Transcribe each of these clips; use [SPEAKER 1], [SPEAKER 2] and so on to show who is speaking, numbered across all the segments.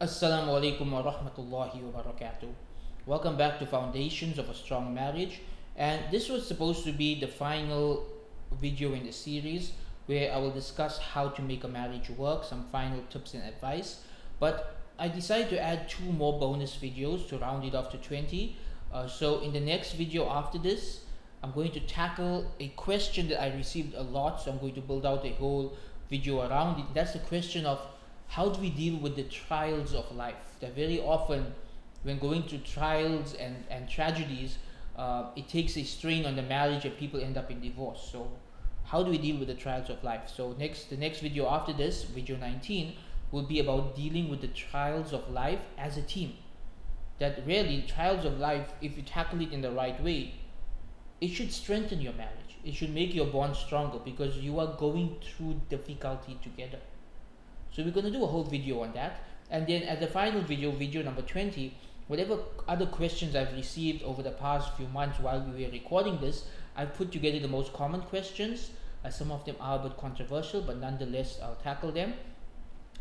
[SPEAKER 1] Assalamu alaikum wa rahmatullahi wa barakatuh. Welcome back to Foundations of a Strong Marriage. And this was supposed to be the final video in the series where I will discuss how to make a marriage work, some final tips and advice. But I decided to add two more bonus videos to round it off to 20. Uh, so in the next video after this, I'm going to tackle a question that I received a lot. So I'm going to build out a whole video around it. That's the question of how do we deal with the trials of life? That very often, when going through trials and, and tragedies, uh, it takes a strain on the marriage and people end up in divorce. So, how do we deal with the trials of life? So, next the next video after this, video 19, will be about dealing with the trials of life as a team. That really, trials of life, if you tackle it in the right way, it should strengthen your marriage. It should make your bond stronger because you are going through difficulty together. So we're going to do a whole video on that. And then at the final video, video number 20, whatever other questions I've received over the past few months while we were recording this, I've put together the most common questions. Uh, some of them are a bit controversial, but nonetheless, I'll tackle them.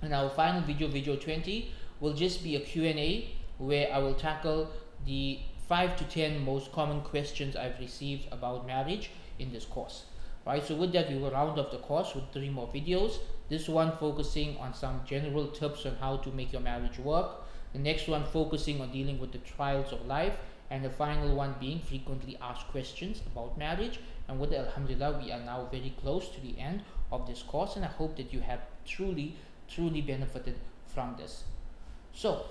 [SPEAKER 1] And our final video, video 20, will just be a Q&A where I will tackle the 5 to 10 most common questions I've received about marriage in this course. Right, so with that, we will round off the course with three more videos. This one focusing on some general tips on how to make your marriage work. The next one focusing on dealing with the trials of life. And the final one being frequently asked questions about marriage. And with Alhamdulillah, we are now very close to the end of this course. And I hope that you have truly, truly benefited from this. So,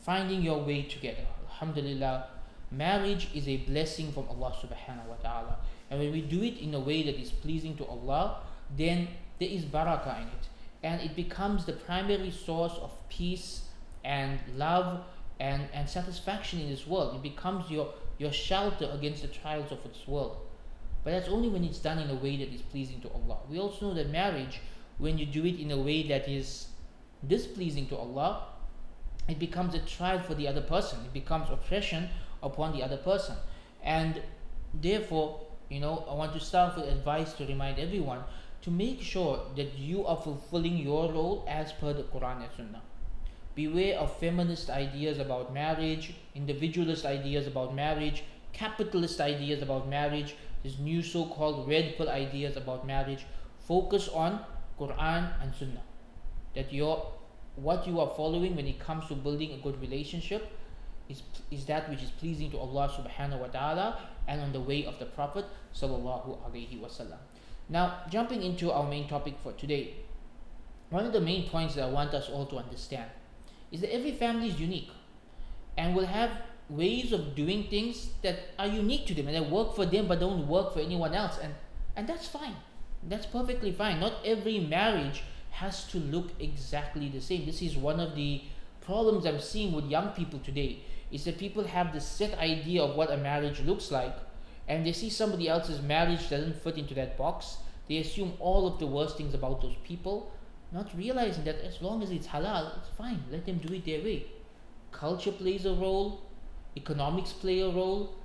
[SPEAKER 1] finding your way together. Alhamdulillah, marriage is a blessing from Allah subhanahu wa ta'ala. And when we do it in a way that is pleasing to Allah, then there is barakah in it. And it becomes the primary source of peace and love and, and satisfaction in this world. It becomes your, your shelter against the trials of this world. But that's only when it's done in a way that is pleasing to Allah. We also know that marriage, when you do it in a way that is displeasing to Allah, it becomes a trial for the other person. It becomes oppression upon the other person. And therefore, you know, I want to start with advice to remind everyone to make sure that you are fulfilling your role as per the Quran and Sunnah. Beware of feminist ideas about marriage, individualist ideas about marriage, capitalist ideas about marriage, these new so-called red pill ideas about marriage. Focus on Quran and Sunnah. That your what you are following when it comes to building a good relationship is, is that which is pleasing to Allah subhanahu wa ta'ala and on the way of the Prophet sallallahu alaihi wasallam. Now, jumping into our main topic for today, one of the main points that I want us all to understand is that every family is unique and will have ways of doing things that are unique to them and that work for them but don't work for anyone else and and that's fine. That's perfectly fine. Not every marriage has to look exactly the same. This is one of the problems i'm seeing with young people today is that people have this set idea of what a marriage looks like and they see somebody else's marriage doesn't fit into that box. They assume all of the worst things about those people not realizing that as long as it's halal it's fine. Let them do it their way. Culture plays a role. Economics play a role.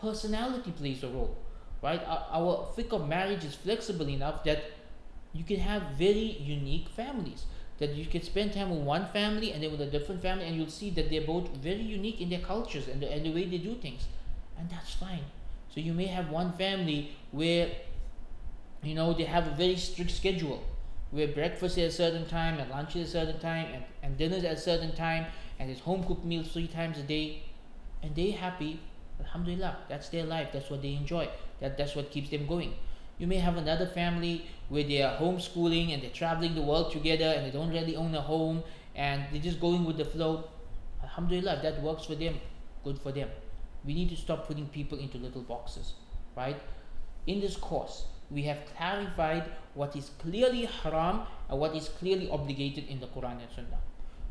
[SPEAKER 1] Personality plays a role right? Our, our of marriage is flexible enough that you can have very unique families that you can spend time with one family and then with a different family and you'll see that they're both very unique in their cultures and the, and the way they do things. And that's fine. So you may have one family where you know they have a very strict schedule where breakfast at a certain time and lunch at a certain time and, and dinners at a certain time and it's home cooked meals three times a day. And they're happy alhamdulillah that's their life that's what they enjoy that that's what keeps them going you may have another family where they are homeschooling and they're traveling the world together and they don't really own a home and they're just going with the flow. Alhamdulillah, that works for them, good for them. We need to stop putting people into little boxes, right? In this course, we have clarified what is clearly haram and what is clearly obligated in the Quran and Sunnah.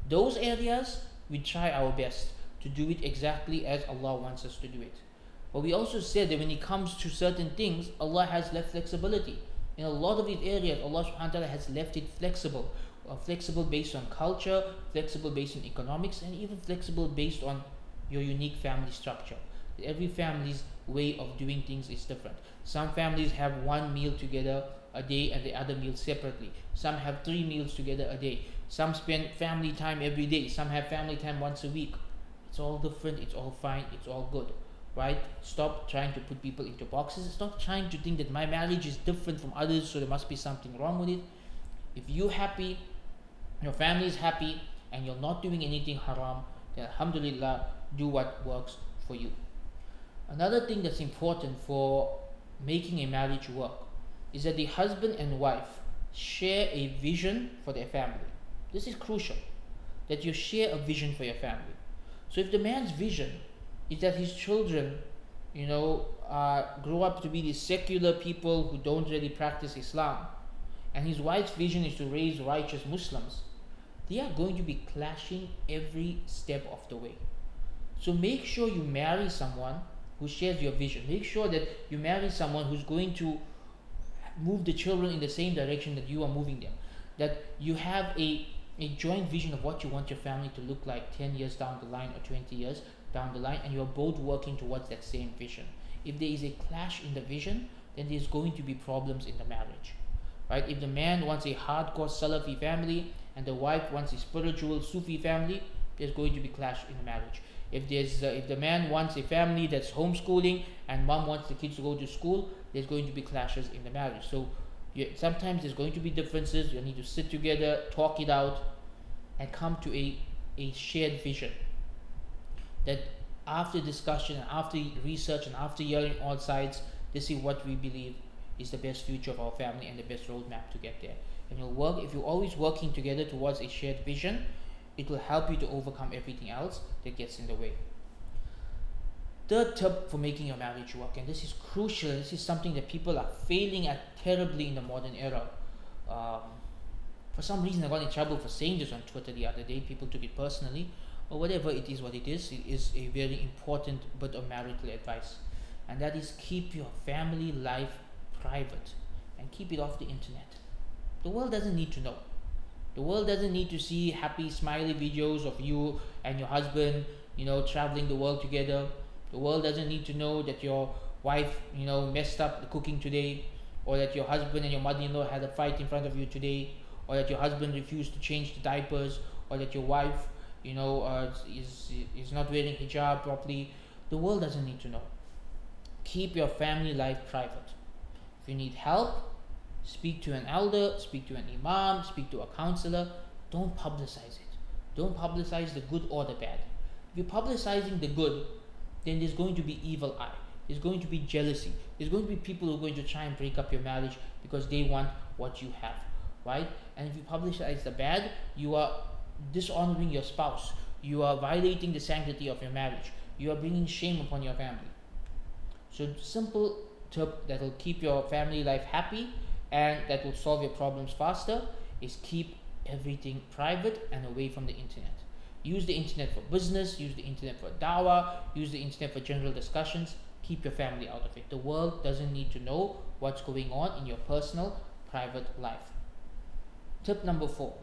[SPEAKER 1] Those areas, we try our best to do it exactly as Allah wants us to do it. But we also said that when it comes to certain things, Allah has left flexibility. In a lot of these areas, Allah subhanahu wa ta'ala has left it flexible. Uh, flexible based on culture, flexible based on economics, and even flexible based on your unique family structure. Every family's way of doing things is different. Some families have one meal together a day and the other meal separately. Some have three meals together a day. Some spend family time every day. Some have family time once a week. It's all different. It's all fine. It's all good. Right? Stop trying to put people into boxes. Stop trying to think that my marriage is different from others, so there must be something wrong with it. If you're happy, your family is happy, and you're not doing anything haram, then Alhamdulillah, do what works for you. Another thing that's important for making a marriage work is that the husband and wife share a vision for their family. This is crucial that you share a vision for your family. So if the man's vision is that his children, you know, uh, grow up to be these secular people who don't really practice Islam, and his wife's vision is to raise righteous Muslims, they are going to be clashing every step of the way. So make sure you marry someone who shares your vision. Make sure that you marry someone who's going to move the children in the same direction that you are moving them. That you have a, a joint vision of what you want your family to look like 10 years down the line or 20 years down the line, and you're both working towards that same vision. If there is a clash in the vision, then there's going to be problems in the marriage. Right? If the man wants a hardcore Salafi family and the wife wants a spiritual Sufi family, there's going to be clash in the marriage. If there's uh, if the man wants a family that's homeschooling and mom wants the kids to go to school, there's going to be clashes in the marriage. So you, sometimes there's going to be differences. You need to sit together, talk it out, and come to a a shared vision. That after discussion, and after research, and after hearing all sides, this is what we believe is the best future of our family and the best roadmap to get there. And you'll work if you're always working together towards a shared vision it will help you to overcome everything else that gets in the way. Third tip for making your marriage work, and this is crucial, this is something that people are failing at terribly in the modern era. Um, for some reason, I got in trouble for saying this on Twitter the other day. People took it personally, or whatever it is, what it is. It is a very important bit of marital advice, and that is keep your family life private and keep it off the internet. The world doesn't need to know. The world doesn't need to see happy, smiley videos of you and your husband, you know, traveling the world together. The world doesn't need to know that your wife, you know, messed up the cooking today, or that your husband and your mother-in-law had a fight in front of you today, or that your husband refused to change the diapers, or that your wife, you know, uh, is is not wearing hijab properly. The world doesn't need to know. Keep your family life private. If you need help, Speak to an elder, speak to an imam, speak to a counselor. Don't publicize it. Don't publicize the good or the bad. If you're publicizing the good, then there's going to be evil eye. There's going to be jealousy. There's going to be people who are going to try and break up your marriage because they want what you have, right? And if you publicize the bad, you are dishonoring your spouse. You are violating the sanctity of your marriage. You are bringing shame upon your family. So simple tip that will keep your family life happy and that will solve your problems faster is keep everything private and away from the internet. Use the internet for business, use the internet for dawah, use the internet for general discussions. Keep your family out of it. The world doesn't need to know what's going on in your personal, private life. Tip number four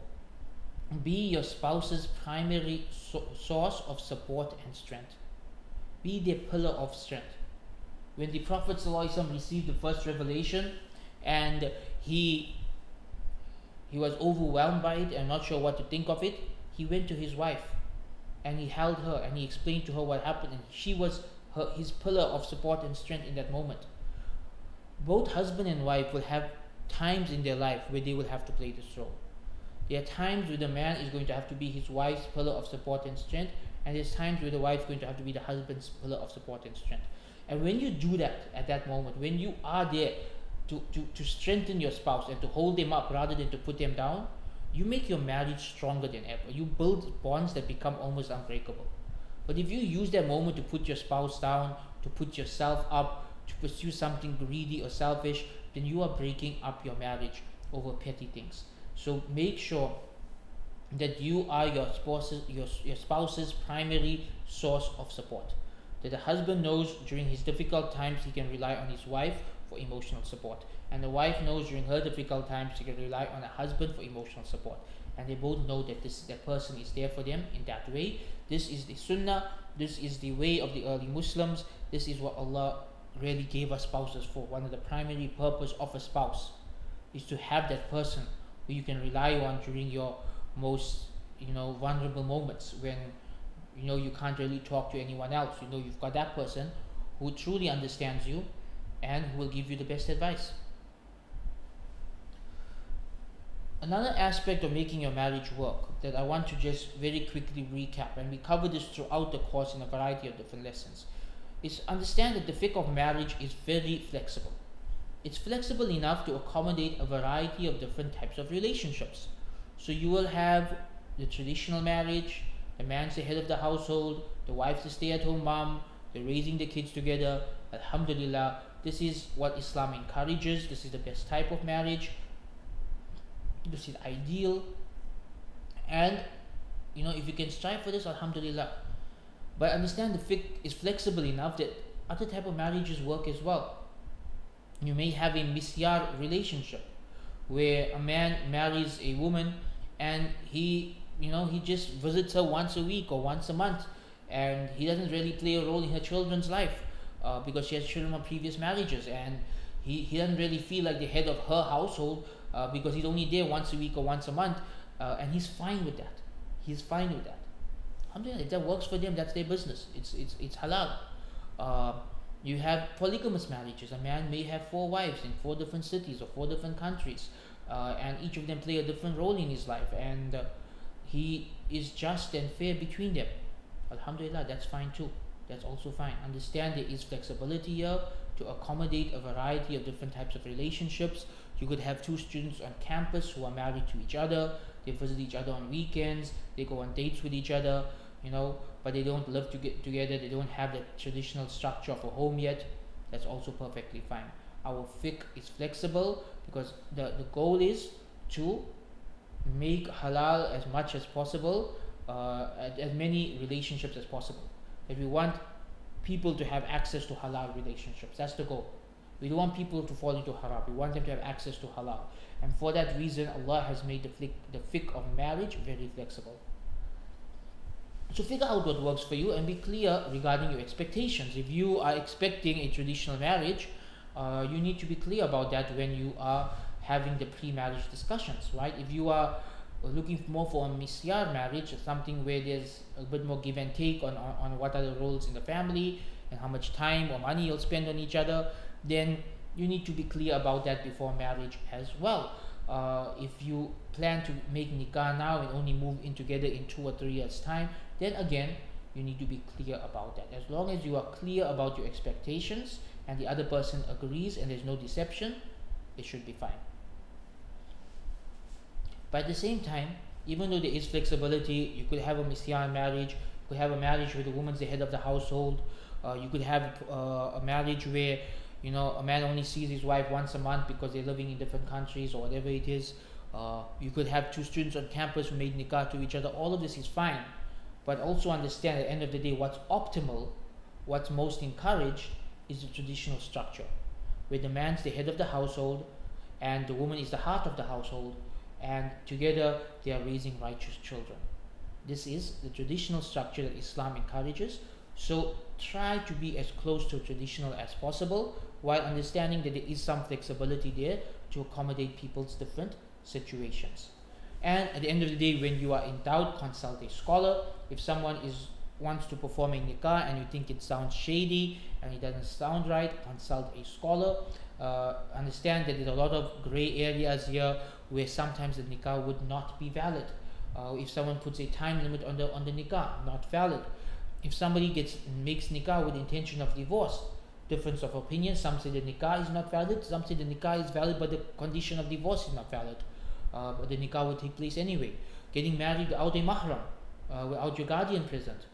[SPEAKER 1] be your spouse's primary so- source of support and strength. Be their pillar of strength. When the Prophet received the first revelation, and he he was overwhelmed by it and not sure what to think of it he went to his wife and he held her and he explained to her what happened and she was her, his pillar of support and strength in that moment both husband and wife will have times in their life where they will have to play this role there are times where the man is going to have to be his wife's pillar of support and strength and there's times where the wife is going to have to be the husband's pillar of support and strength and when you do that at that moment when you are there to, to, to strengthen your spouse and to hold them up rather than to put them down, you make your marriage stronger than ever. You build bonds that become almost unbreakable. But if you use that moment to put your spouse down, to put yourself up, to pursue something greedy or selfish, then you are breaking up your marriage over petty things. So make sure that you are your spouse's, your, your spouse's primary source of support. That the husband knows during his difficult times he can rely on his wife for emotional support. And the wife knows during her difficult times she can rely on her husband for emotional support. And they both know that this that person is there for them in that way. This is the sunnah, this is the way of the early Muslims, this is what Allah really gave us spouses for. One of the primary purpose of a spouse is to have that person you can rely on during your most you know vulnerable moments when you know you can't really talk to anyone else you know you've got that person who truly understands you and who will give you the best advice another aspect of making your marriage work that I want to just very quickly recap, and we cover this throughout the course in a variety of different lessons, is understand that the fiqh of marriage is very flexible. It's flexible enough to accommodate a variety of different types of relationships. So you will have the traditional marriage, the man's the head of the household, the wife's the stay-at-home mom, they're raising the kids together. Alhamdulillah, this is what Islam encourages. This is the best type of marriage. This is ideal. And you know, if you can strive for this, Alhamdulillah. But understand the fiqh is flexible enough that other type of marriages work as well. You may have a misyar relationship where a man marries a woman and he you know he just visits her once a week or once a month and he doesn't really play a role in her children's life uh, because she has children from previous marriages and he, he doesn't really feel like the head of her household uh, because he's only there once a week or once a month uh, and he's fine with that. He's fine with that. Alhamdulillah, if that works for them. That's their business. It's it's, it's halal. Uh, you have polygamous marriages. A man may have four wives in four different cities or four different countries uh, and each of them play a different role in his life and uh, he is just and fair between them. Alhamdulillah that's fine too. That's also fine. Understand there is flexibility here to accommodate a variety of different types of relationships. You could have two students on campus who are married to each other. They visit each other on weekends. They go on dates with each other. You know but they don't live to get together they don't have the traditional structure of a home yet that's also perfectly fine. Our fiqh is flexible because the, the goal is to make halal as much as possible uh, as many relationships as possible. If we want people to have access to halal relationships that's the goal. We don't want people to fall into haram we want them to have access to halal. And for that reason Allah has made the, fiqh, the fiqh of marriage very flexible so figure out what works for you and be clear regarding your expectations if you are expecting a traditional marriage uh, you need to be clear about that when you are having the pre-marriage discussions, right? If you are looking more for a misyar marriage, something where there's a bit more give and take on, on, on what are the roles in the family and how much time or money you'll spend on each other, then you need to be clear about that before marriage as well. Uh, if you plan to make nikah now and only move in together in two or three years time, then again, you need to be clear about that. As long as you are clear about your expectations and the other person agrees and there's no deception, it should be fine. But at the same time, even though there is flexibility, you could have a misyar marriage, you could have a marriage where the woman's the head of the household, uh, you could have uh, a marriage where you know a man only sees his wife once a month because they're living in different countries or whatever it is. Uh, you could have two students on campus who made nikah to each other. All of this is fine, but also understand at the end of the day what's optimal, what's most encouraged is the traditional structure, where the man's the head of the household and the woman is the heart of the household and together they are raising righteous children. This is the traditional structure that Islam encourages. So try to be as close to traditional as possible while understanding that there is some flexibility there to accommodate people's different situations. And at the end of the day, when you are in doubt, consult a scholar. If someone is wants to perform a nikah and you think it sounds shady and it doesn't sound right, consult a scholar. Uh, understand that there's a lot of gray areas here where sometimes the nikah would not be valid. Uh, if someone puts a time limit on the on the nikah, not valid. If somebody gets makes nikah with intention of divorce, difference of opinion. Some say the nikah is not valid. Some say the nikah is valid, but the condition of divorce is not valid. Uh, but the nikah will take place anyway. Getting married without a mahram, uh, without your guardian present,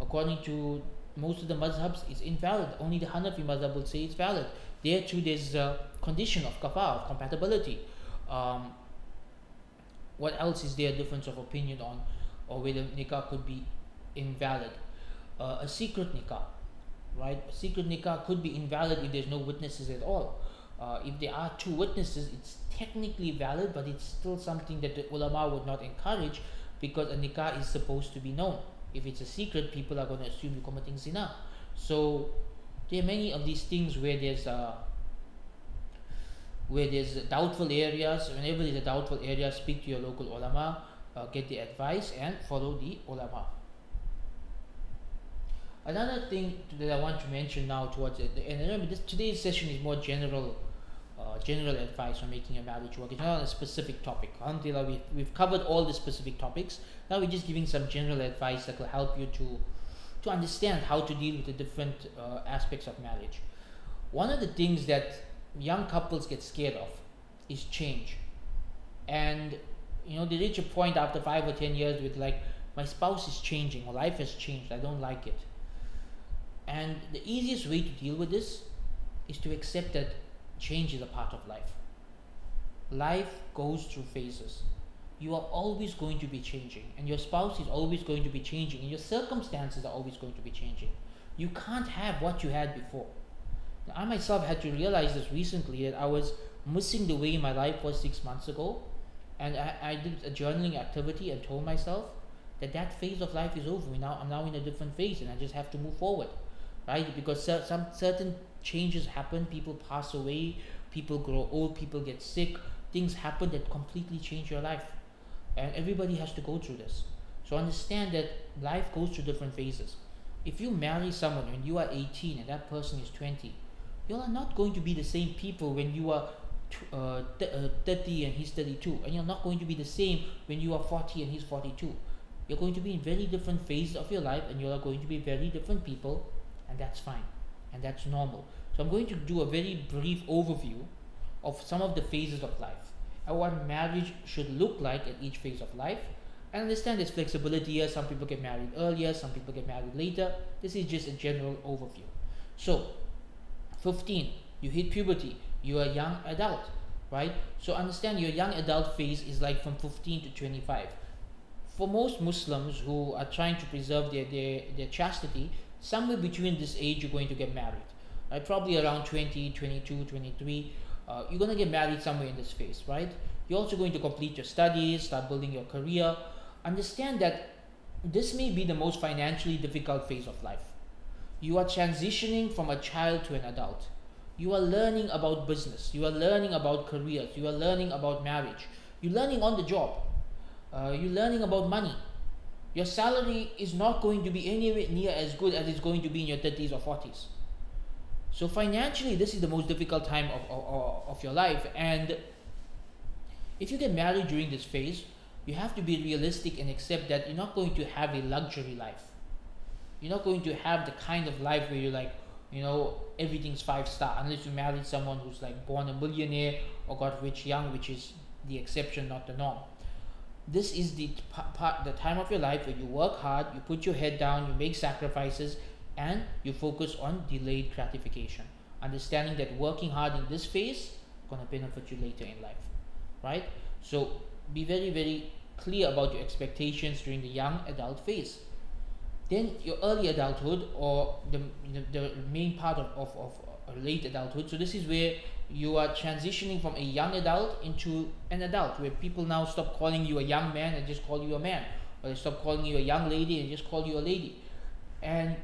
[SPEAKER 1] according to most of the madhabs, is invalid. Only the Hanafi madhab will say it's valid. There too, there's a condition of kafa, of compatibility. Um, what else is there difference of opinion on or whether nikah could be invalid uh, a secret nikah right secret nikah could be invalid if there's no witnesses at all uh, if there are two witnesses it's technically valid but it's still something that the ulama would not encourage because a nikah is supposed to be known if it's a secret people are going to assume you're committing zina so there are many of these things where there's a where there's doubtful areas, whenever there's a doubtful area, speak to your local ulama. uh, get the advice and follow the ulama. Another thing that I want to mention now towards it, and remember this today's session is more general, uh, general advice on making a marriage work. It's not on a specific topic. Until we've, we've covered all the specific topics. Now we're just giving some general advice that will help you to to understand how to deal with the different uh, aspects of marriage. One of the things that young couples get scared of is change, and you know they reach a point after five or ten years with like my spouse is changing, or life has changed, I don't like it and the easiest way to deal with this is to accept that change is a part of life. Life goes through phases. You are always going to be changing, and your spouse is always going to be changing, and your circumstances are always going to be changing. You can't have what you had before. Now, I myself had to realize this recently that I was missing the way my life was six months ago, and I, I did a journaling activity and told myself that that phase of life is over. Now I'm now in a different phase, and I just have to move forward right? Because some certain changes happen, people pass away, people grow old, people get sick, things happen that completely change your life, and everybody has to go through this. So understand that life goes through different phases. If you marry someone when you are 18 and that person is 20, you are not going to be the same people when you are uh, uh, 30 and he's 32, and you're not going to be the same when you are 40 and he's 42. You're going to be in very different phases of your life, and you are going to be very different people and that's fine and that's normal. So I'm going to do a very brief overview of some of the phases of life and what marriage should look like at each phase of life. I understand there's flexibility here. Some people get married earlier, some people get married later. This is just a general overview. So, 15, you hit puberty, you're a young adult, right? So, understand your young adult phase is like from 15 to 25. For most Muslims who are trying to preserve their, their, their chastity, somewhere between this age you're going to get married. Right probably around 20 22 23 uh, you're going to get married somewhere in this phase right? You're also going to complete your studies start building your career. Understand that this may be the most financially difficult phase of life. You are transitioning from a child to an adult. You are learning about business. You are learning about careers. You are learning about marriage. You're learning on the job. Uh, you're learning about money your salary is not going to be anywhere near as good as it's going to be in your 30s or 40s. So financially, this is the most difficult time of, of, of your life. And if you get married during this phase, you have to be realistic and accept that you're not going to have a luxury life. You're not going to have the kind of life where you're like, you know, everything's five star unless you married someone who's like born a millionaire or got rich young, which is the exception, not the norm this is the part the time of your life where you work hard you put your head down you make sacrifices and you focus on delayed gratification. Understanding that working hard in this phase to benefit you later in life right? So be very very clear about your expectations during the young adult phase. Then your early adulthood or the, the, the main part of, of, of late adulthood. So this is where you are transitioning from a young adult into an adult where people now stop calling you a young man and just call you a man or they stop calling you a young lady and just call you a lady. And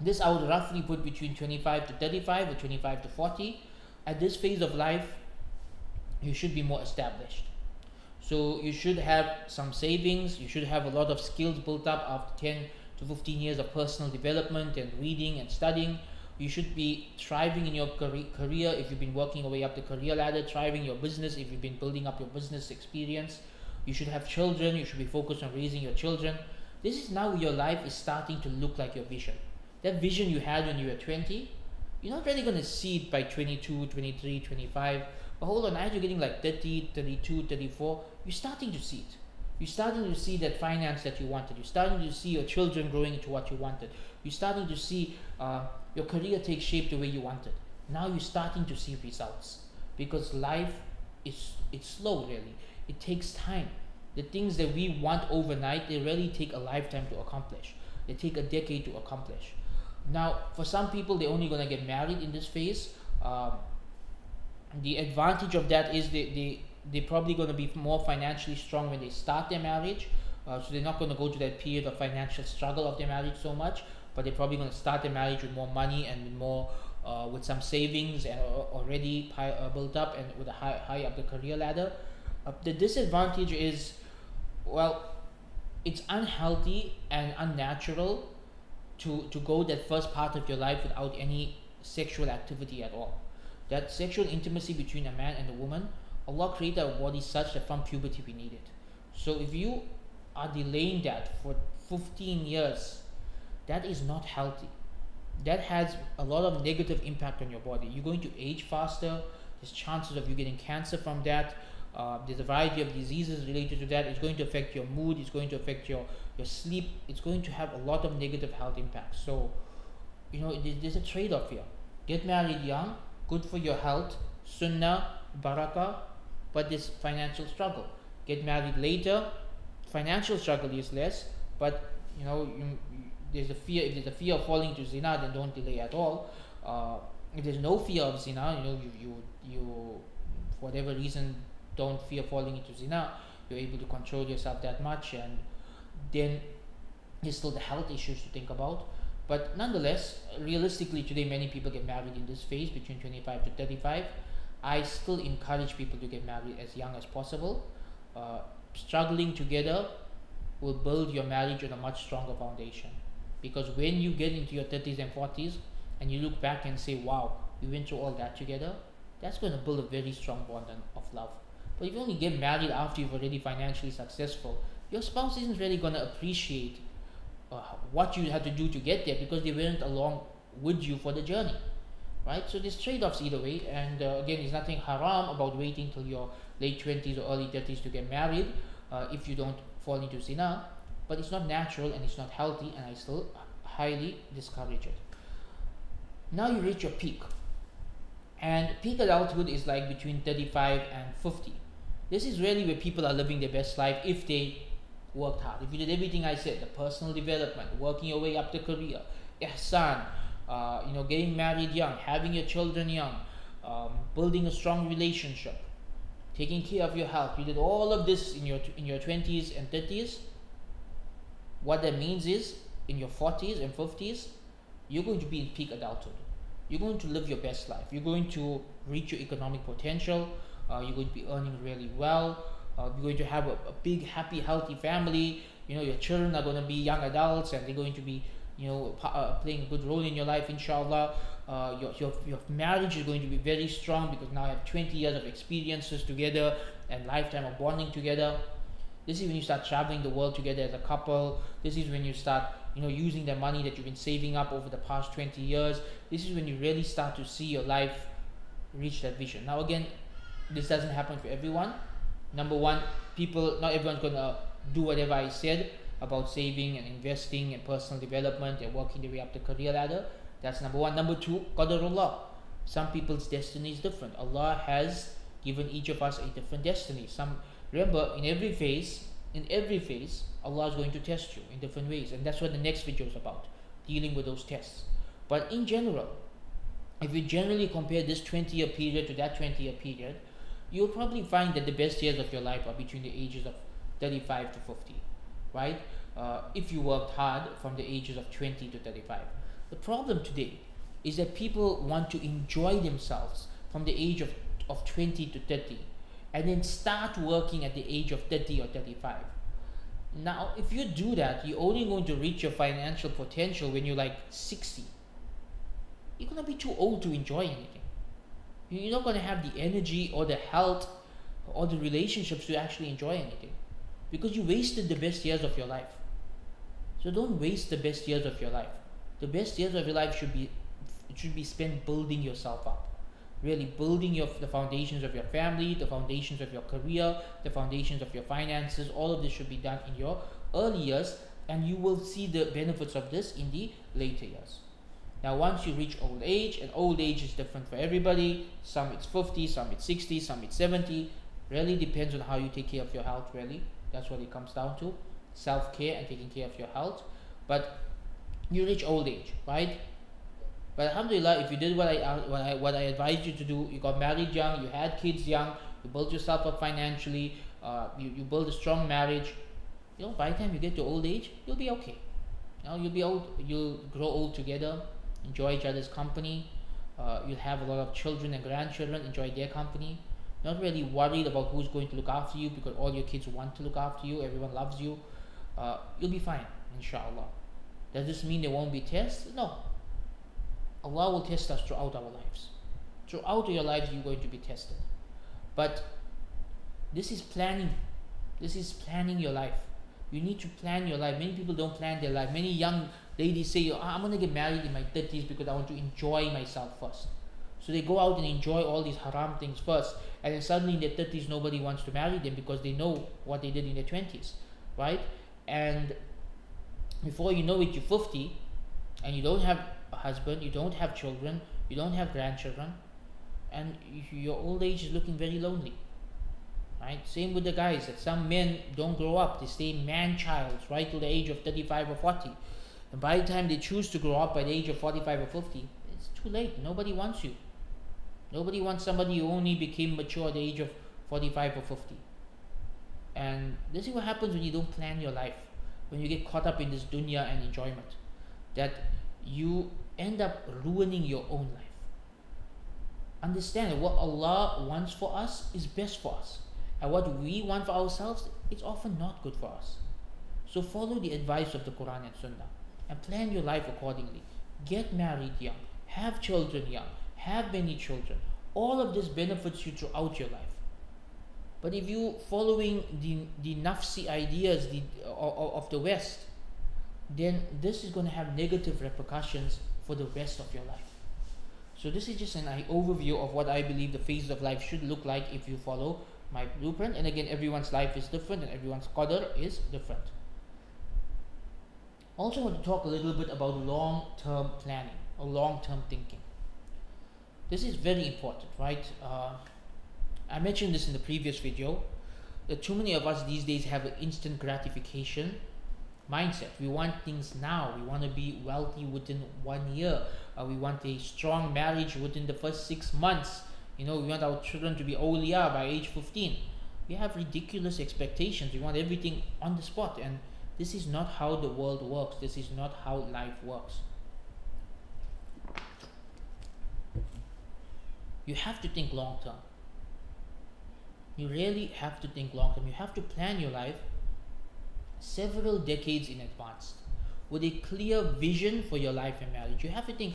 [SPEAKER 1] this I would roughly put between 25 to 35 or 25 to 40 at this phase of life you should be more established. So you should have some savings you should have a lot of skills built up after 10 to 15 years of personal development and reading and studying you should be thriving in your career if you've been working your way up the career ladder thriving your business if you've been building up your business experience. You should have children you should be focused on raising your children. This is now your life is starting to look like your vision. That vision you had when you were 20 you're not really going to see it by 22 23 25 but hold on as you're getting like 30 32 34 you're starting to see it. You're starting to see that finance that you wanted. You're starting to see your children growing into what you wanted you're starting to see uh, your career take shape the way you want it. Now you're starting to see results because life is it's slow really. It takes time. The things that we want overnight, they really take a lifetime to accomplish. They take a decade to accomplish. Now, for some people, they're only gonna get married in this phase. Um, the advantage of that is they, they they're probably going to be more financially strong when they start their marriage. Uh, so they're not going to go to that period of financial struggle of their marriage so much but they're probably going to start their marriage with more money and with more uh, with some savings and already uh, built up and with a high, high up the career ladder Uh, the disadvantage is, well, it's unhealthy and unnatural to, to go that first part of your life without any sexual activity at all. That sexual intimacy between a man and a woman, Allah created our body such that from puberty we need it. So if you are delaying that for 15 years, that is not healthy. That has a lot of negative impact on your body. You're going to age faster. There's chances of you getting cancer from that. Uh, there's a variety of diseases related to that. It's going to affect your mood. It's going to affect your your sleep. It's going to have a lot of negative health impacts. So, you know, there's a trade-off here. Get married young, good for your health, sunnah, barakah, but this financial struggle. Get married later, financial struggle is less, but you know, you, there's a fear. If there's a fear of falling to zina, then don't delay at all. Uh, if there's no fear of zina, you know, you you you, for whatever reason, don't fear falling into zina. You're able to control yourself that much, and then there's still the health issues to think about. But nonetheless, realistically, today many people get married in this phase between 25 to 35. I still encourage people to get married as young as possible. Uh, struggling together will build your marriage on a much stronger foundation. Because when you get into your 30s and 40s and you look back and say, wow, we went through all that together, that's going to build a very strong bond of love. But if you only get married after you've already financially successful, your spouse isn't really going to appreciate uh, what you had to do to get there because they weren't along with you for the journey right? So there's trade-offs either way. And uh, again there's nothing haram about waiting till your late 20s or early 30s to get married uh, if you don't fall into zina but it's not natural and it's not healthy and i still highly discourage it now you reach your peak and peak adulthood is like between 35 and 50 this is really where people are living their best life if they worked hard. If you did everything I said, the personal development, working your way up the career, ihsan, uh, you know, getting married young, having your children young, um, building a strong relationship, taking care of your health. You did all of this in your in your 20s and 30s. What that means is, in your 40s and 50s, you're going to be in peak adulthood. You're going to live your best life. You're going to reach your economic potential. Uh, you're going to be earning really well uh, you're going to have a, a, big, happy, healthy family. You know, your children are going to be young adults and they're going to be, you know, uh, playing a good role in your life, inshallah. Uh, your, your, your marriage is going to be very strong because now you have 20 years of experiences together and lifetime of bonding together. This is when you start traveling the world together as a couple. This is when you start, you know, using the money that you've been saving up over the past 20 years. This is when you really start to see your life reach that vision. Now, again, this doesn't happen for everyone number one, people, not everyone's gonna do whatever I said about saving and investing and personal development and working their way up the career ladder. That's number one. Number two, Qadarullah. Some people's destiny is different. Allah has given each of us a different destiny. Some remember in every phase, in every phase, Allah is going to test you in different ways, and that's what the next video is about, dealing with those tests. But in general, if you generally compare this 20 year period to that 20 year period, you'll probably find that the best years of your life are between the ages of 35 to 50, right? Uh, if you worked hard from the ages of 20 to 35. The problem today is that people want to enjoy themselves from the age of, of 20 to 30 and then start working at the age of 30 or 35. Now, if you do that, you're only going to reach your financial potential when you're like 60. You're going to be too old to enjoy anything you're not going to have the energy or the health or the relationships to actually enjoy anything because you wasted the best years of your life. So don't waste the best years of your life. The best years of your life should be should be spent building yourself up. Really building your the foundations of your family, the foundations of your career, the foundations of your finances. All of this should be done in your early years and you will see the benefits of this in the later years. Now, once you reach old age, and old age is different for everybody, some it's 50, some it's 60, some it's 70, really depends on how you take care of your health, really. That's what it comes down to self care and taking care of your health. But you reach old age, right? But alhamdulillah, if you did what I, uh, what I, what I advised you to do, you got married young, you had kids young, you built yourself up financially, uh, you, you build a strong marriage, you know, by the time you get to old age, you'll be okay. You know, you'll be old, you'll grow old together, enjoy each other's company. Uh, you'll have a lot of children and grandchildren, enjoy their company. not really worried about who's going to look after you because all your kids want to look after you, everyone loves you, uh, you'll be fine, inshallah. Does this mean there won't be tests? No. Allah will test us throughout our lives. Throughout your lives, you're going to be tested. But this is planning. This is planning your life. You need to plan your life. Many people don't plan their life. Many young ladies say, oh, I'm going to get married in my 30s because I want to enjoy myself first. So they go out and enjoy all these haram things first, and then suddenly in their 30s, nobody wants to marry them because they know what they did in their 20s, right? And before you know it, you're 50, and you don't have a husband, you don't have children, you don't have grandchildren, and your old age is looking very lonely. Right? Same with the guys that some men don't grow up, they stay man childs right till the age of 35 or 40. And by the time they choose to grow up by the age of 45 or 50, it's too late. Nobody wants you. Nobody wants somebody who only became mature at the age of 45 or 50. And this is what happens when you don't plan your life, when you get caught up in this dunya and enjoyment, that you end up ruining your own life. Understand that what Allah wants for us is best for us, and what we want for ourselves is often not good for us. So follow the advice of the Quran and Sunnah and plan your life accordingly. Get married young, have children young, have many children. All of this benefits you throughout your life. But if you following the, the nafsi ideas the, of, of the West, then this is going to have negative repercussions for the rest of your life. So this is just an overview of what I believe the phases of life should look like if you follow my blueprint. And again, everyone's life is different and everyone's qadr is different. Also want to talk a little bit about long-term planning or long-term thinking. This is very important, right? Uh, I mentioned this in the previous video. That too many of us these days have an instant gratification mindset. We want things now. We want to be wealthy within one year. Uh, we want a strong marriage within the first six months. You know, we want our children to be awliya by age 15. We have ridiculous expectations. We want everything on the spot. And this is not how the world works. This is not how life works. you have to think long term. You really have to think long term. You have to plan your life several decades in advance with a clear vision for your life and marriage. You have to think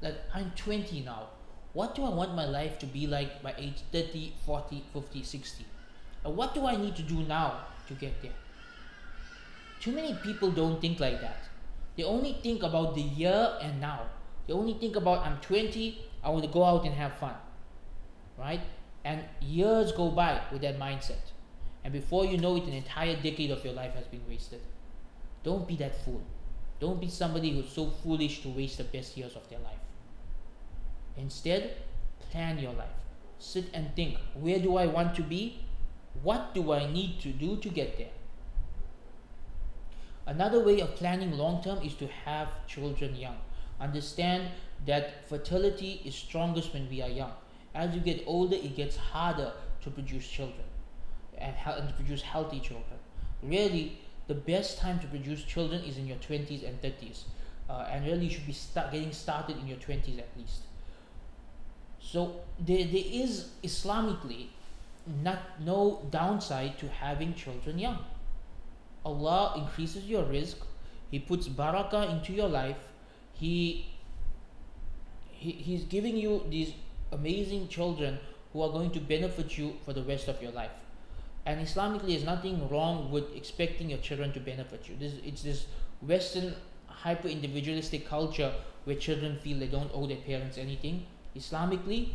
[SPEAKER 1] that I'm 20 now. What do I want my life to be like by age 30, 40, 50, 60? And what do I need to do now to get there? Too many people don't think like that. They only think about the year and now. They only think about I'm 20, I want to go out and have fun. Right? And years go by with that mindset. And before you know it, an entire decade of your life has been wasted. Don't be that fool. Don't be somebody who's so foolish to waste the best years of their life. Instead, plan your life. Sit and think where do I want to be? What do I need to do to get there? Another way of planning long term is to have children young. Understand that fertility is strongest when we are young. As you get older, it gets harder to produce children and, and produce healthy children. Really, the best time to produce children is in your 20s and 30s. Uh, and really, you should be start getting started in your 20s at least. So, there, there is Islamically not no downside to having children young. Allah increases your rizq. He puts barakah into your life, He he, he's giving you these amazing children who are going to benefit you for the rest of your life. And Islamically, there's nothing wrong with expecting your children to benefit you. This, it's this Western hyper individualistic culture where children feel they don't owe their parents anything. Islamically,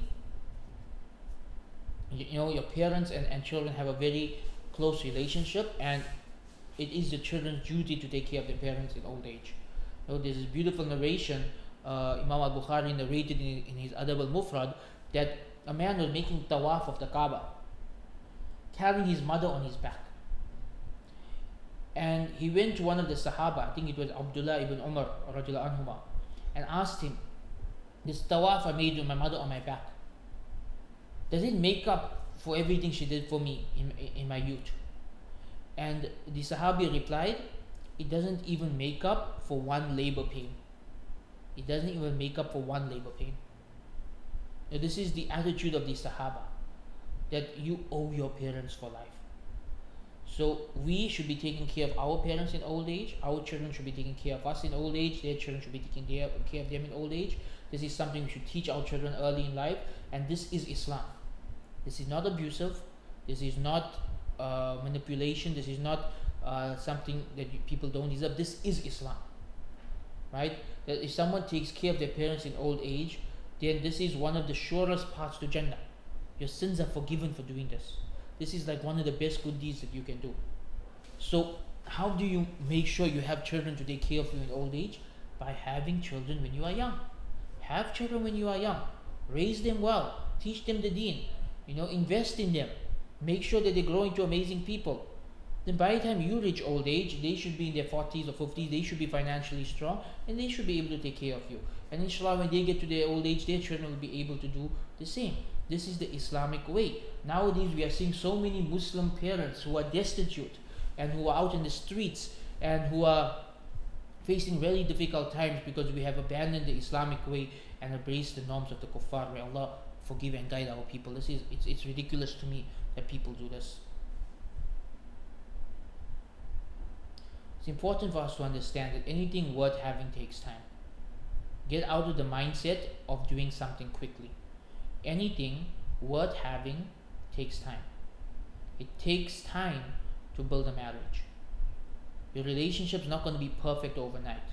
[SPEAKER 1] you, you know, your parents and, and children have a very close relationship, and it is the children's duty to take care of their parents in old age. So there's this beautiful narration uh, Imam al Bukhari narrated in, in his Adab al Mufrad that a man was making tawaf of the Kaaba, carrying his mother on his back. And he went to one of the Sahaba, I think it was Abdullah ibn Umar anhuma, and asked him, This tawaf I made with my mother on my back, does it make up for everything she did for me in, in my youth? And the Sahabi replied, It doesn't even make up for one labor pain. It doesn't even make up for one labor pain. Now, this is the attitude of the Sahaba. That you owe your parents for life. So we should be taking care of our parents in old age. Our children should be taking care of us in old age. Their children should be taking care of them in old age. This is something we should teach our children early in life, and this is Islam. This is not abusive. This is not uh, manipulation. This is not uh, something that you, people don't deserve. This is Islam, right? That if someone takes care of their parents in old age, then this is one of the surest paths to Jannah. Your sins are forgiven for doing this. This is like one of the best good deeds that you can do. So, how do you make sure you have children to take care of you in old age? By having children when you are young. Have children when you are young. Raise them well. Teach them the deen. You know, invest in them. Make sure that they grow into amazing people. Then by the time you reach old age, they should be in their 40s or 50s, they should be financially strong and they should be able to take care of you. And inshallah, when they get to their old age, their children will be able to do the same. This is the Islamic way. Nowadays, we are seeing so many Muslim parents who are destitute and who are out in the streets and who are facing very difficult times because we have abandoned the Islamic way and embraced the norms of the kuffar. May Allah forgive and guide our people. This is it's, it's ridiculous to me that people do this. It's important for us to understand that anything worth having takes time. Get out of the mindset of doing something quickly anything worth having takes time. It takes time to build a marriage. Your relationship's not going to be perfect overnight.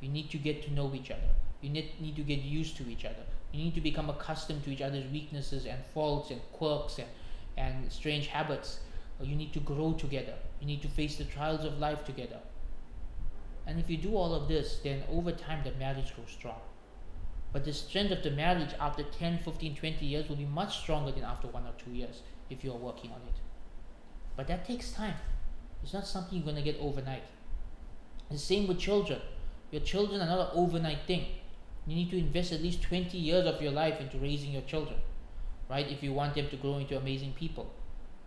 [SPEAKER 1] You need to get to know each other. You need, need to get used to each other. You need to become accustomed to each other's weaknesses and faults and quirks and, and strange habits. You need to grow together. You need to face the trials of life together. And if you do all of this, then over time the marriage grows strong. But the strength of the marriage after 10, 15, 20 years will be much stronger than after one or two years if you are working on it. But that takes time. It's not something you're going to get overnight. The same with children. Your children are not an overnight thing. You need to invest at least 20 years of your life into raising your children, right? If you want them to grow into amazing people.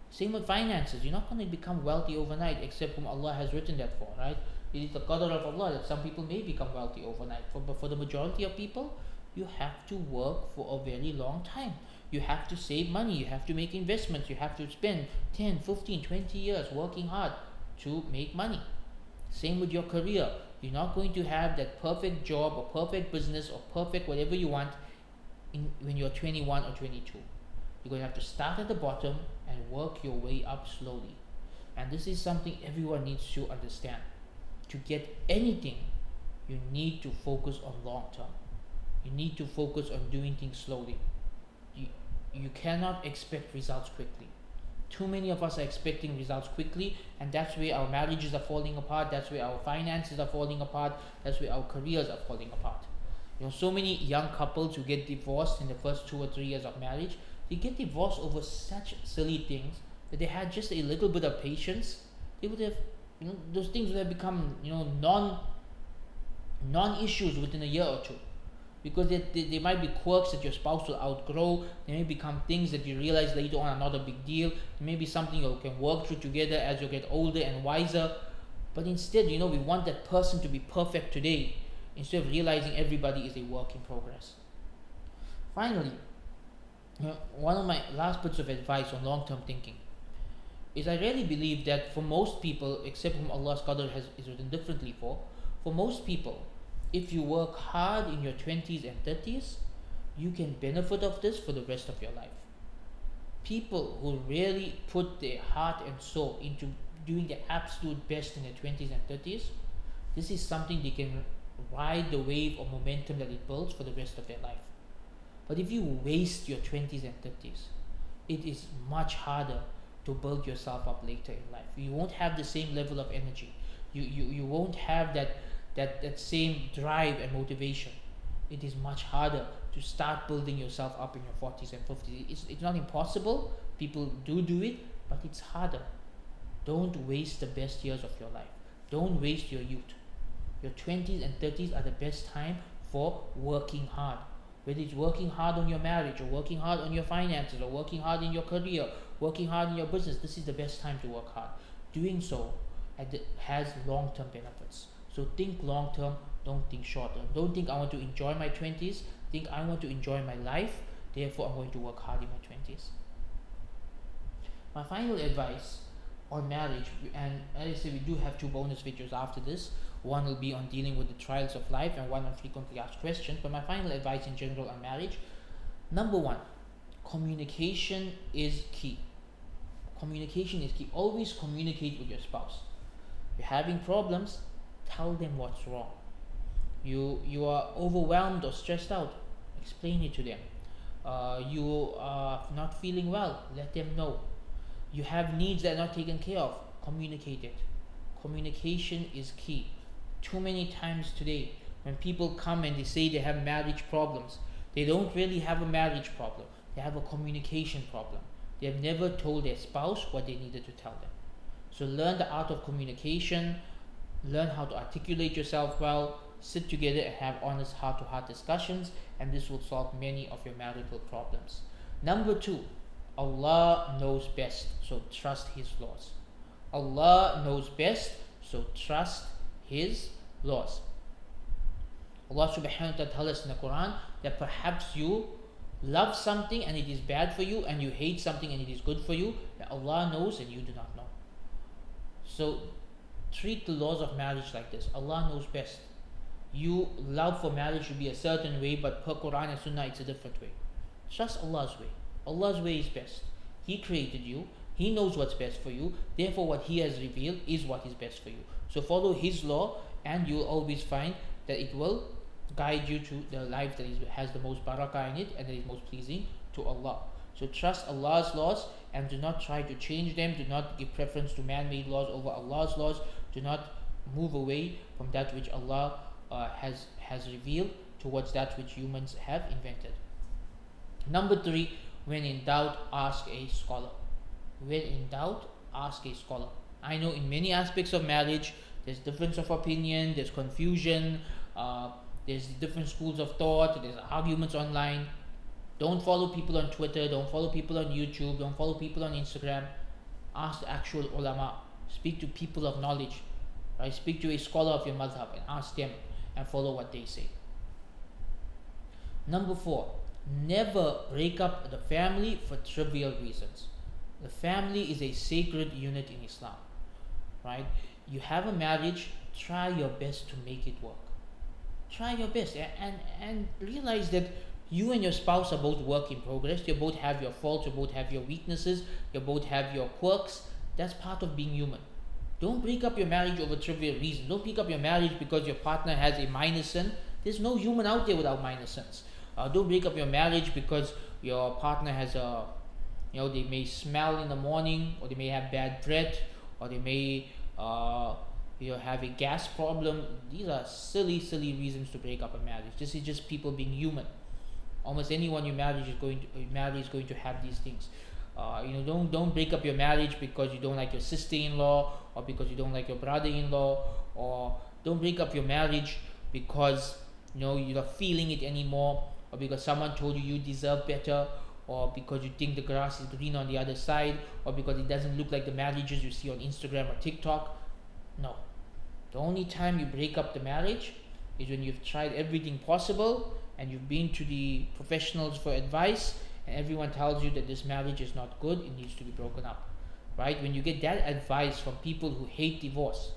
[SPEAKER 1] Same with finances. You're not going to become wealthy overnight except whom Allah has written that for, right? It is the qadr of Allah that some people may become wealthy overnight. For, but for the majority of people, you have to work for a very long time. You have to save money, you have to make investments, you have to spend 10, 15, 20 years working hard to make money. Same with your career. You're not going to have that perfect job or perfect business or perfect whatever you want in, when you're 21 or 22. You're going to have to start at the bottom and work your way up slowly. And this is something everyone needs to understand. To get anything, you need to focus on long term. You need to focus on doing things slowly. You, you cannot expect results quickly. Too many of us are expecting results quickly, and that's where our marriages are falling apart, that's where our finances are falling apart, that's where our careers are falling apart. You know, so many young couples who get divorced in the first two or three years of marriage, they get divorced over such silly things that they had just a little bit of patience, they would have, you know, those things would have become, you know, non non issues within a year or two because they, they, might be quirks that your spouse will outgrow. They may become things that you realize later on are not a big deal. It may be something you can work through together as you get older and wiser. But instead you know we want that person to be perfect today instead of realizing everybody is a work in progress. Finally you know, one of my last bits of advice on long-term thinking is I really believe that for most people, except whom Allah's qadr has is written differently for, for most people, if you work hard in your 20s and 30s, you can benefit of this for the rest of your life. People who really put their heart and soul into doing the absolute best in their 20s and 30s, this is something they can ride the wave of momentum that it builds for the rest of their life. But if you waste your 20s and 30s, it is much harder to build yourself up later in life. You won't have the same level of energy. You, you, you won't have that that, that same drive and motivation. It is much harder to start building yourself up in your 40s and 50s. It's, it's not impossible. People do do it, but it's harder. Don't waste the best years of your life. Don't waste your youth. Your 20s and 30s are the best time for working hard. Whether it's working hard on your marriage or working hard on your finances or working hard in your career, working hard in your business, this is the best time to work hard. Doing so has long term benefits. So think long term, don't think short term. Don't think I want to enjoy my 20s. Think I want to enjoy my life. Therefore, I'm going to work hard in my 20s. My final advice on marriage, and as I say, we do have two bonus videos after this. One will be on dealing with the trials of life, and one on frequently asked questions. But my final advice in general on marriage number one, communication is key. Communication is key. Always communicate with your spouse. You're having problems, tell them what's wrong. You you are overwhelmed or stressed out, explain it to them. Uh, you are not feeling well, let them know. You have needs that are not taken care of communicate it. Communication is key. Too many times today when people come and they say they have marriage problems they don't really have a marriage problem. They have a communication problem. They have never told their spouse what they needed to tell them. So learn the art of communication learn how to articulate yourself well sit together and have honest heart to heart discussions and this will solve many of your marital problems number two Allah knows best, so trust His laws. Allah knows best, so trust His laws. Allah subhanahu wa ta'ala tells us in the Quran that perhaps you love something and it is bad for you, and you hate something and it is good for you, that Allah knows and you do not know. So treat the laws of marriage like this. Allah knows best. You love for marriage should be a certain way, but per Quran and Sunnah it's a different way. Trust Allah's way. Allah's way is best. He created you. He knows what's best for you. Therefore, what He has revealed is what is best for you. So follow His law, and you'll always find that it will guide you to the life that has the most barakah in it and that is most pleasing to Allah. So trust Allah's laws and do not try to change them. Do not give preference to man-made laws over Allah's laws. Do not move away from that which Allah uh, has has revealed towards that which humans have invented. Number three, when in doubt, ask a scholar. When in doubt, ask a scholar. I know in many aspects of marriage, there's difference of opinion, there's confusion, uh, there's different schools of thought, there's arguments online. Don't follow people on Twitter, don't follow people on YouTube, don't follow people on Instagram. Ask the actual ulama. Speak to people of knowledge. Right? Speak to a scholar of your madhab and ask them and follow what they say. Number four, never break up the family for trivial reasons. The family is a sacred unit in Islam, right? You have a marriage, try your best to make it work. Try your best and, and, and realize that you and your spouse are both work in progress. You both have your faults, you both have your weaknesses, you both have your quirks. That's part of being human. Don't break up your marriage over trivial reasons. Don't break up your marriage because your partner has a minor sin. There's no human out there without minor sins. Uh, don't break up your marriage because your partner has a, you know, they may smell in the morning, or they may have bad breath, or they may, uh, you know, have a gas problem. These are silly, silly reasons to break up a marriage. This is just people being human. Almost anyone you marry is going to marry is going to have these things. Uh, you know, don't don't break up your marriage because you don't like your sister-in-law or because you don't like your brother-in-law, or don't break up your marriage because you know you're not feeling it anymore or because someone told you you deserve better or because you think the grass is green on the other side or because it doesn't look like the marriages you see on Instagram or TikTok. No. The only time you break up the marriage is when you've tried everything possible and you've been to the professionals for advice and everyone tells you that this marriage is not good, it needs to be broken up. Right? When you get that advice from people who hate divorce,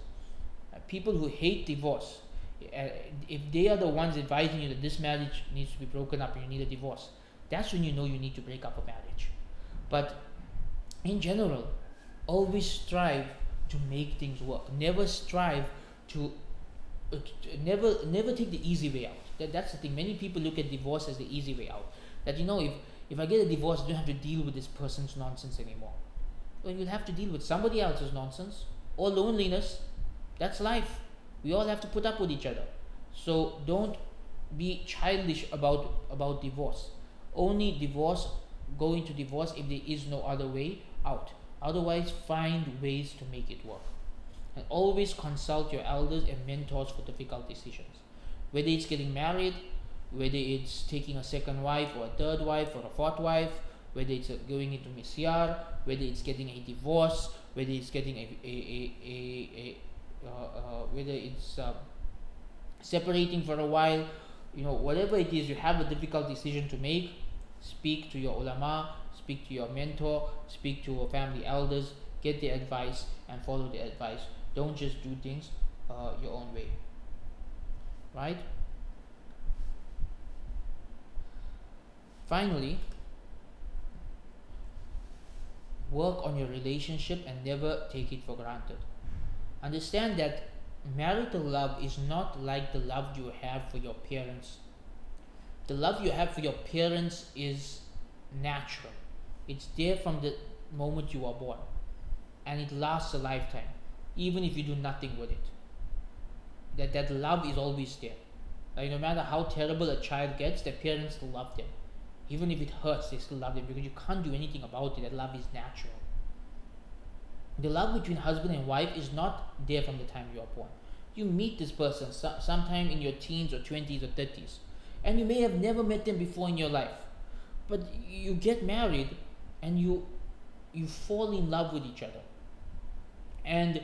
[SPEAKER 1] uh, people who hate divorce, uh, if they are the ones advising you that this marriage needs to be broken up and you need a divorce, that's when you know you need to break up a marriage. But in general, always strive to make things work. Never strive to, uh, to never never take the easy way out. That, that's the thing. Many people look at divorce as the easy way out. That you know, if if I get a divorce, I don't have to deal with this person's nonsense anymore. Well, you'll have to deal with somebody else's nonsense or loneliness. That's life. We all have to put up with each other. So don't be childish about about divorce. Only divorce, go into divorce if there is no other way out. Otherwise, find ways to make it work. And always consult your elders and mentors for difficult decisions. Whether it's getting married, whether it's taking a second wife or a third wife or a fourth wife, whether it's going into misyar, whether it's getting a divorce, whether it's getting a, a, a, a, a uh, uh, whether it's um, separating for a while, you know, whatever it is, you have a difficult decision to make, speak to your ulama, speak to your mentor speak to your family elders get their advice and follow their advice. Don't just do things uh, your own way right? Finally work on your relationship and never take it for granted. Understand that marital love is not like the love you have for your parents. The love you have for your parents is natural. It's there from the moment you are born. And it lasts a lifetime even if you do nothing with it that that love is always there. Like no matter how terrible a child gets their parents still love them. Even if it hurts they still love them because you can't do anything about it. That love is natural. The love between husband and wife is not there from the time you are born. You meet this person so, sometime in your teens or 20s or 30s and you may have never met them before in your life. But you get married and you you fall in love with each other. And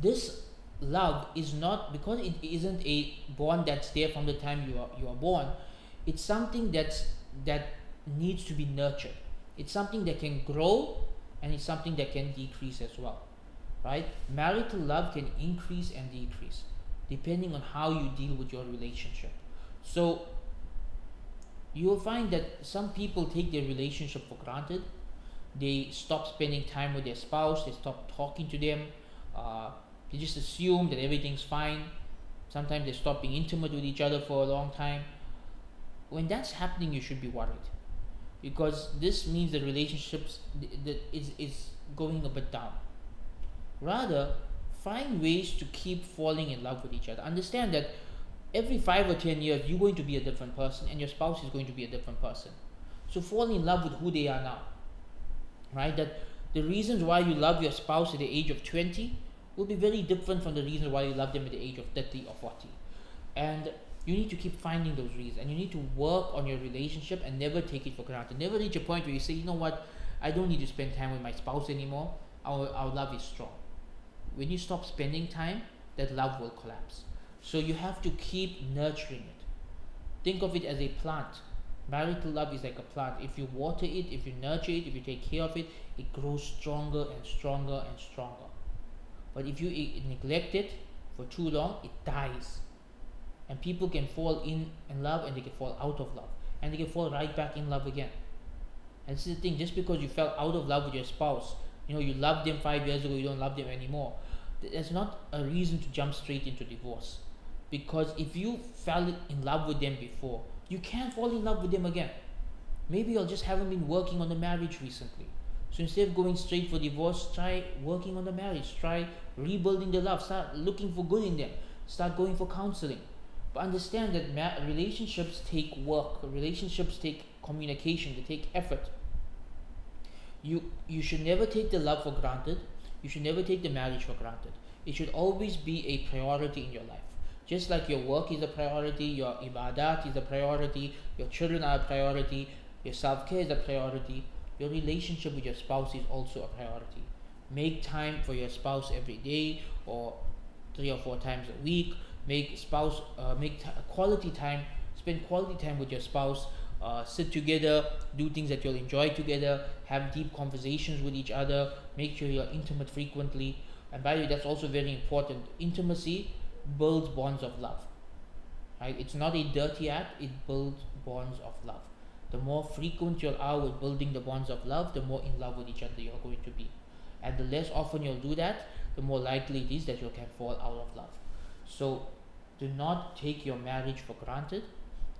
[SPEAKER 1] this love is not because it isn't a bond that's there from the time you are you are born it's something that's that needs to be nurtured. It's something that can grow and it's something that can decrease as well right? Marital love can increase and decrease depending on how you deal with your relationship. So you will find that some people take their relationship for granted. They stop spending time with their spouse they stop talking to them uh, they just assume that everything's fine. Sometimes they stop being intimate with each other for a long time. When that's happening you should be worried. Because this means the relationships that is, is going a bit down. Rather find ways to keep falling in love with each other. Understand that every five or ten years you're going to be a different person and your spouse is going to be a different person. So fall in love with who they are now. Right? That the reasons why you love your spouse at the age of 20 will be very different from the reason why you love them at the age of 30 or 40 and you need to keep finding those reasons. And you need to work on your relationship and never take it for granted. Never reach a point where you say you know what? I don't need to spend time with my spouse anymore. Our, our love is strong. When you stop spending time that love will collapse. So you have to keep nurturing it. Think of it as a plant. Marital love is like a plant. If you water it if you nurture it if you take care of it it grows stronger and stronger and stronger but if you neglect it for too long it dies. And people can fall in, in love and they can fall out of love. And they can fall right back in love again. And this is the thing just because you fell out of love with your spouse you know you loved them five years ago you don't love them anymore that's not a reason to jump straight into divorce. Because if you fell in love with them before you can't fall in love with them again. Maybe you just haven't been working on the marriage recently so instead of going straight for divorce try working on the marriage. Try rebuilding the love. Start looking for good in them. Start going for counseling. But understand that relationships take work. Relationships take communication. They take effort. You you should never take the love for granted. You should never take the marriage for granted. It should always be a priority in your life. Just like your work is a priority your ibadat is a priority your children are a priority your self-care is a priority your relationship with your spouse is also a priority. Make time for your spouse every day or three or four times a week. Make spouse uh, make t- quality time spend quality time with your spouse. Uh, sit together do things that you'll enjoy together. Have deep conversations with each other. Make sure you're intimate frequently. And by the way that's also very important. Intimacy builds bonds of love. Right? It's not a dirty act. It builds bonds of love the more frequent you are with building the bonds of love the more in love with each other you're going to be and the less often you'll do that the more likely it is that you can fall out of love so do not take your marriage for granted.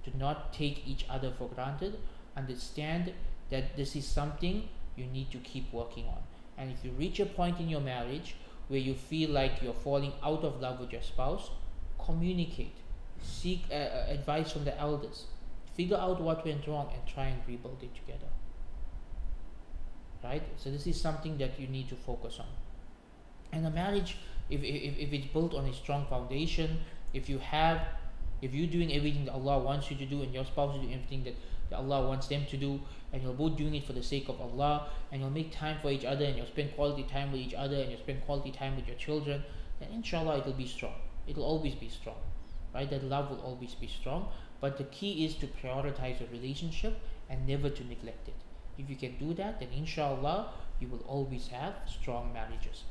[SPEAKER 1] Do not take each other for granted. Understand that this is something you need to keep working on. And if you reach a point in your marriage where you feel like you're falling out of love with your spouse, communicate. Seek uh, uh advice from the elders. Figure out what went wrong and try and rebuild it together. Right? So, this is something that you need to focus on. And a marriage, if, if, if it's built on a strong foundation, if you have if you're doing everything that Allah wants you to do and your spouse is doing everything that, that Allah wants them to do and you're both doing it for the sake of Allah and you'll make time for each other and you'll spend quality time with each other and you'll spend quality time with your children then inshallah it'll be strong it'll always be strong right that love will always be strong but the key is to prioritize your relationship and never to neglect it if you can do that then inshallah you will always have strong marriages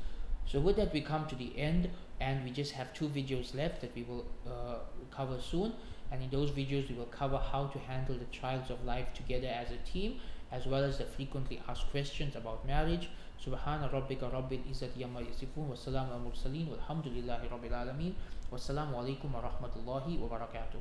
[SPEAKER 1] so with that we come to the end and we just have two videos left that we will uh, cover soon and in those videos we will cover how to handle the trials of life together as a team as well as the frequently asked questions about marriage سبحان ربك رب العزة يما يصفون والسلام على المرسلين والحمد لله رب العالمين والسلام عليكم ورحمة الله وبركاته